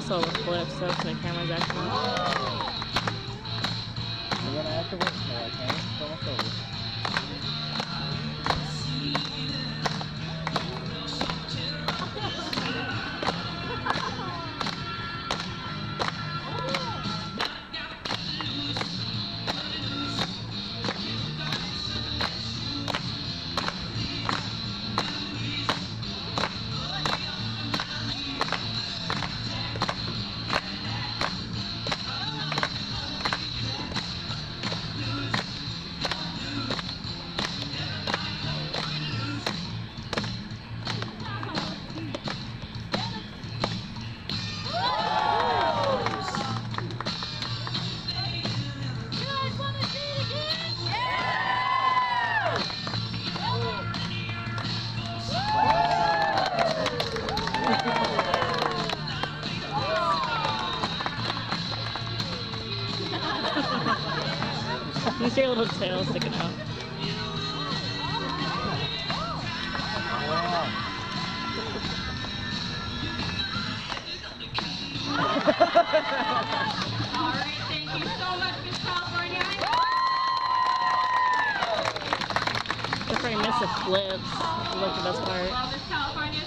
still the flips to the camera's up. You're gonna have to wait. It's almost over. You see your little tail sticking out. All right, thank you so much, Miss California. If I miss the flips, that's the best part. Well, Miss California,